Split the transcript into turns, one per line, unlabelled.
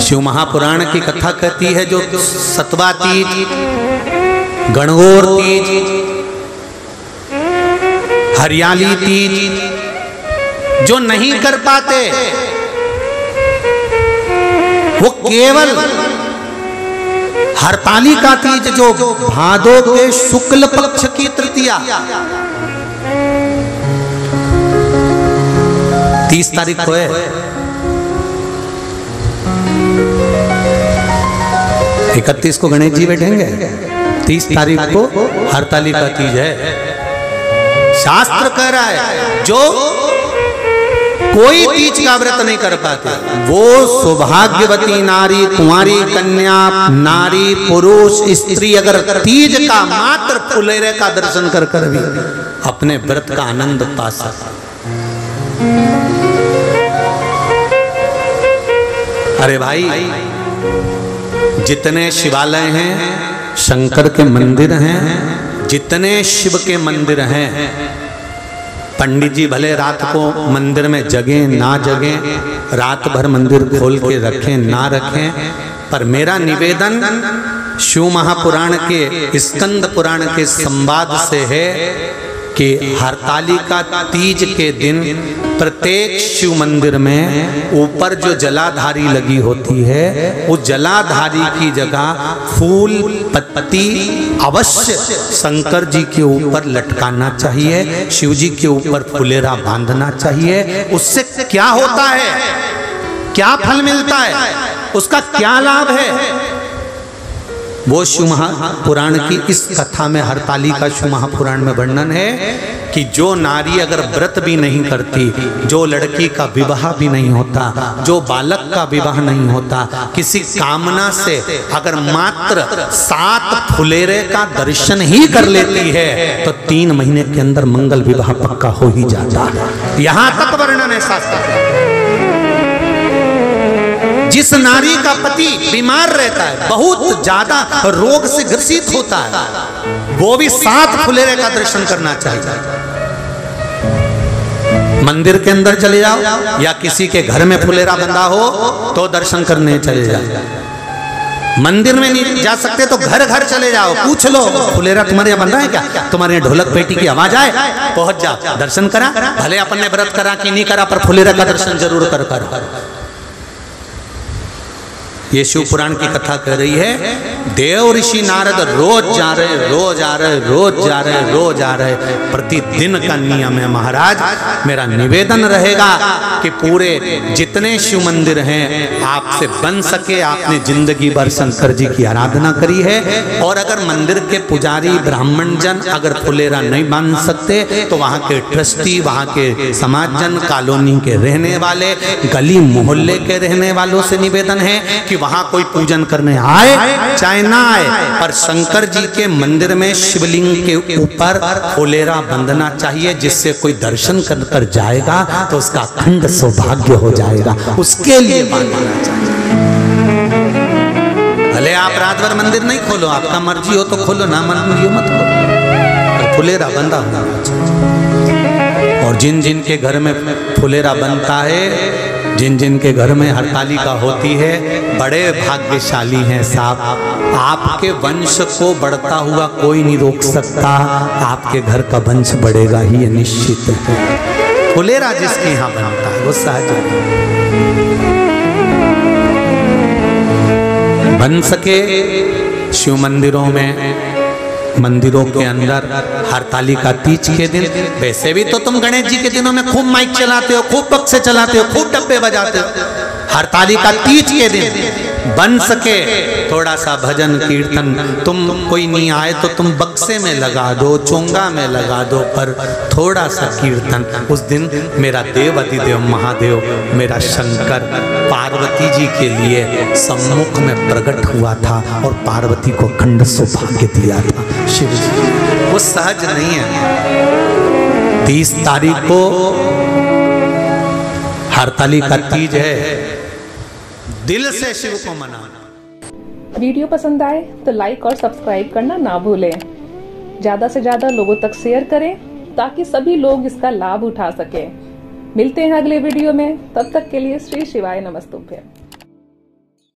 शिव महापुराण की कथा कहती है जो सतवा तीज, गणगौर तीज, हरियाली तीज, जो नहीं कर पाते, वो केवल हरताली का तीज जो भादो के शुक्ल पक्ष की तृतीया। तीस तारीख को है। इकतीस को गणेश जी बैठेंगे। तीस तारीख को हरताली का तीज है। शास्त्र कह रहा है, जो कोई तीज का व्रत नहीं कर पाते, वो सौभाग्यवती नारी, कुंवारी कन्या, नारी, पुरुष, स्त्री अगर तीज का मात्र फुलेरे का दर्शन कर कर भी अपने व्रत का आनंद पा सकता अरे भाई जितने शिवालय हैं शंकर के मंदिर हैं जितने शिव के मंदिर हैं पंडित जी भले रात को मंदिर में जगे ना जगे रात भर मंदिर खोल के रखें ना रखें पर मेरा निवेदन शिव महापुराण के स्कंद पुराण के संवाद से है कि हरतालिका तीज के दिन प्रत्येक शिव मंदिर में ऊपर जो जलाधारी लगी होती है, उस जलाधारी की जगह फूल, पत्ती अवश्य शंकर जी के ऊपर लटकाना चाहिए, शिव जी के ऊपर फुलेरा बांधना चाहिए। उससे क्या होता है? क्या फल मिलता है? उसका क्या लाभ है? वो शिव महापुराण की इस कथा में हरताली का शिव महापुराण में वर्णन है कि जो नारी अगर व्रत भी नहीं करती, जो लड़की का विवाह भी नहीं होता, जो बालक का विवाह नहीं होता, किसी कामना से अगर मात्र सात फुलेरे का दर्शन ही कर लेती है तो तीन महीने के अंदर मंगल विवाह पक्का हो ही जाता है। यहाँ तक वर्णन है शास्त्र जिस नारी का पति बीमार रहता है, बहुत ज़्यादा रोग से ग्रसित होता है, वो भी सात फुलेरे का दर्शन करना चाहिए। मंदिर के अंदर चले जाओ या किसी के घर में फुलेरा बंधा हो तो दर्शन करने चले जाओ। मंदिर में नहीं जा सकते तो घर घर चले जाओ, पूछ लो, फुलेरा तुम्हारे यहाँ बंधा है क्या? तुम्हारे यहाँ ढोलक पेटी की आवाज़ आए? पहुँच जाओ दर्शन करा, भले अपन ने व्रत करा कि नहीं करा, पर फुलेरा का दर्शन ज़रूर कर कर। ये शिव पुराण की कथा कह रही है देव ऋषि नारद रोज जा रहे, रोज आ रहे, रोज जा रहे, रोज आ रहे। प्रतिदिन का नियम है महाराज, मेरा निवेदन रहेगा कि पूरे जितने शिव मंदिर हैं, आपसे बन सके, आपने ज़िंदगी भर शंकर जी की आराधना करी है। और अगर मंदिर के पुजारी ब्राह्मण जन अगर फुलेरा नहीं बाँध सकते तो वहाँ के ट्रस्टी, वहाँ के समाजजन, कॉलोनी के रहने वाले, गली मोहल्ले के रहने वालों से निवेदन है कि वहाँ कोई पूजन करने आए, चाहे ना आए पर शंकर जी के मंदिर में शिवलिंग के ऊपर फुलेरा बंधना चाहिए, जिससे कोई दर्शन कर कर जाएगा तो उसका अखंड सौभाग्य हो जाएगा। उसके लिए बांधना चाहिए। भले आप रात भर मंदिर नहीं खोलो, आपका मर्ज़ी हो तो खोलो, ना मर्ज़ी हो मत खोलो। फुलेरा बंधा होना चाहिए। और जिन जिन के घर में फुलेरा बनता है जिन जिन के घर में हरतालिका होती है, बड़े भाग्यशाली हैं साहब। आपके वंश को बढ़ता हुआ कोई नहीं रोक सकता। आपके घर का वंश बढ़ेगा ही निश्चित है। फुलेरा जिसके यहाँ बनता है, वो सहज बन सके शिव मंदिरों में मंदिरों के अंदर हरतालिका तीज के दिन। वैसे भी तो तुम गणेश जी के दिनों में खूब माइक चलाते हो, खूब बक्से चलाते हो, खूब डब्बे बजाते हो। हरतालिका तीज के दिन। बन सके थोड़ा सा भजन, कीर्तन। तुम कोई नहीं आए तो तुम बक्से में लगा दो, चोंगा में लगा दो, पर थोड़ा सा कीर्तन। उस दिन मेरा देव अधिदेव महादेव, मेरा शंकर पार्वती जी के लिए सम्मुख में प्रकट हुआ था और पार्वती को खंड सौभाग्य दिया था। शिव जी वो सहज नहीं है। तीस तारीख को हरताली का तीज है। दिल से शिव को मनाना।
वीडियो पसंद आए तो लाइक और सब्सक्राइब करना ना भूलें। ज़्यादा से ज़्यादा लोगों तक शेयर करें ताकि सभी लोग इसका लाभ उठा सकें। मिलते हैं अगले वीडियो में। तब तक के लिए श्री शिवाय नमस्तुभ्य